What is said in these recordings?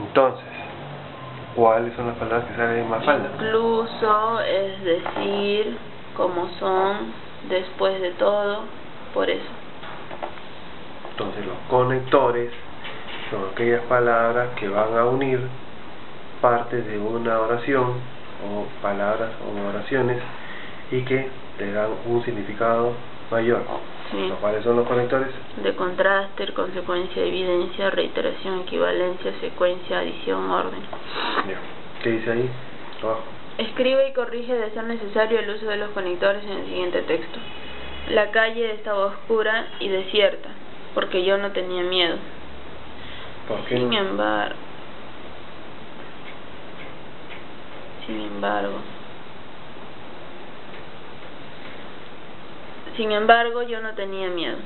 Entonces, ¿cuáles son las palabras que salen en Mafalda? Incluso, es decir, como son, después de todo, por eso. Entonces los conectores son aquellas palabras que van a unir partes de una oración o palabras o oraciones y que le dan un significado mayor. Sí. ¿Cuáles son los conectores? De contraste, consecuencia, evidencia, reiteración, equivalencia, secuencia, adición, orden. Bien. ¿Qué dice ahí? Abajo. Escribe y corrige de ser necesario el uso de los conectores en el siguiente texto. La calle estaba oscura y desierta, porque yo no tenía miedo. ¿Por qué? Sin embargo, sin embargo, sin embargo yo no tenía miedo.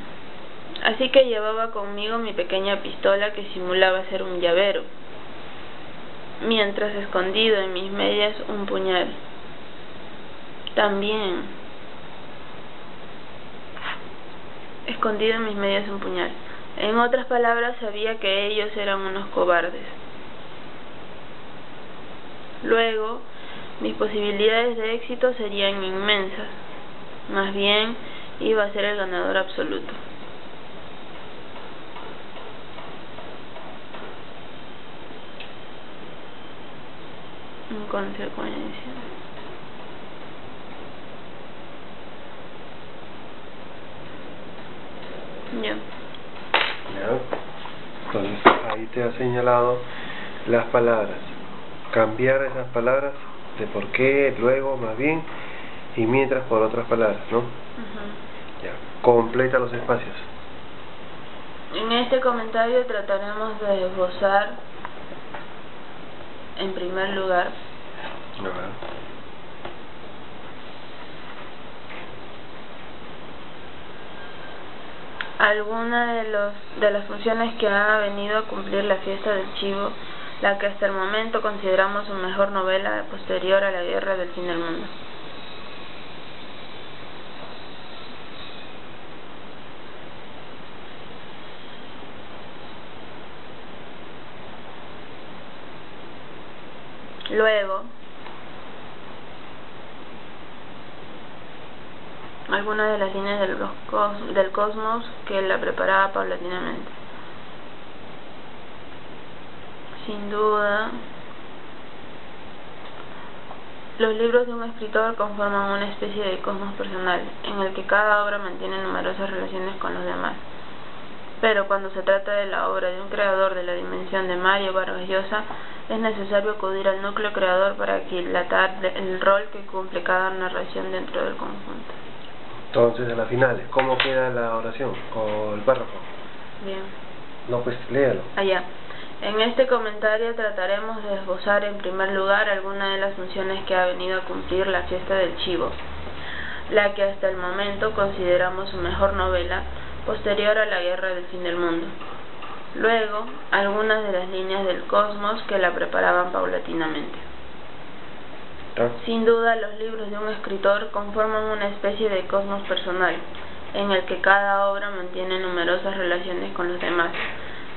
Así que llevaba conmigo mi pequeña pistola que simulaba ser un llavero, mientras escondido en mis medias un puñal. También escondido en mis medias un puñal. En otras palabras, sabía que ellos eran unos cobardes. Luego, mis posibilidades de éxito serían inmensas. Más bien, iba a ser el ganador absoluto. En consecuencia. Ya. Entonces ahí te ha señalado las palabras. Cambiar esas palabras de por qué, luego, más bien, y mientras por otras palabras, ¿no? Ya. Completa los espacios. En este comentario trataremos de esbozar, en primer lugar, alguna de, los, de las funciones que ha venido a cumplir la fiesta del chivo, la que hasta el momento consideramos su mejor novela posterior a la guerra del fin del mundo. Luego, algunas de las líneas del, del cosmos que la preparaba paulatinamente. Sin duda, los libros de un escritor conforman una especie de cosmos personal, en el que cada obra mantiene numerosas relaciones con los demás. Pero cuando se trata de la obra de un creador de la dimensión de Mario Vargas Llosa, es necesario acudir al núcleo creador para aquilatar el rol que cumple cada narración dentro del conjunto. Entonces, a las finales, ¿cómo queda la oración o el párrafo? Bien. No, pues léalo. Allá. En este comentario trataremos de esbozar en primer lugar algunas de las funciones que ha venido a cumplir la fiesta del chivo, la que hasta el momento consideramos su mejor novela, posterior a la guerra del fin del mundo. Luego, algunas de las líneas del cosmos que la preparaban paulatinamente. Sin duda, los libros de un escritor conforman una especie de cosmos personal, en el que cada obra mantiene numerosas relaciones con los demás.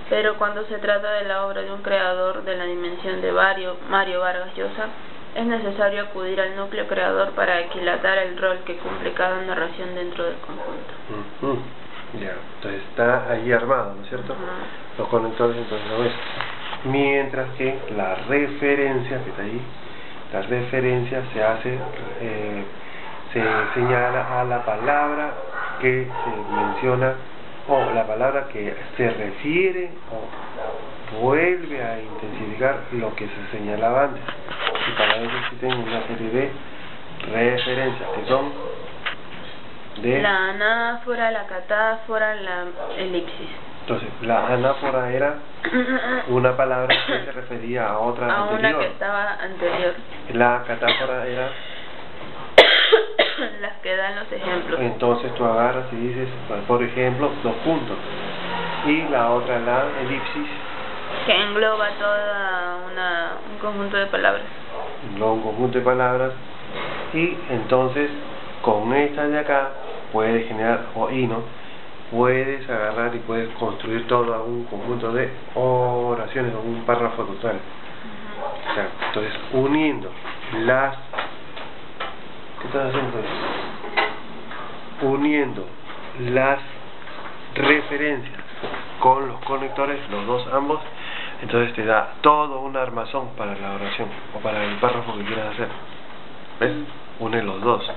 Pero cuando se trata de la obra de un creador de la dimensión de Mario, Mario Vargas Llosa, es necesario acudir al núcleo creador para equilatar el rol que cumple cada narración dentro del conjunto. Ya, entonces está ahí armado, ¿no es cierto? Los conectores entonces lo ves. Mientras que la referencia que está ahí la referencia se hace, eh, se señala a la palabra que se menciona o la palabra que se refiere o vuelve a intensificar lo que se señalaba antes. Y para eso existen una serie de referencias que son de... La anáfora, la catáfora, la elipsis. Entonces, la anáfora era una palabra que se refería a otra a anterior. una que estaba anterior. La catáfora era... Las que dan los ejemplos. Entonces tú agarras y dices, por ejemplo, dos puntos. Y la otra, la elipsis. Que engloba toda una, un conjunto de palabras. Engloba un conjunto de palabras. Y entonces, con esta de acá, puede generar, o y no, puedes agarrar y puedes construir todo un conjunto de oraciones o un párrafo total. entonces, uniendo las... ¿Qué estás haciendo? Uniendo las referencias con los conectores, los dos ambos, entonces te da todo un armazón para la oración o para el párrafo que quieras hacer. ¿Ves? Une los dos.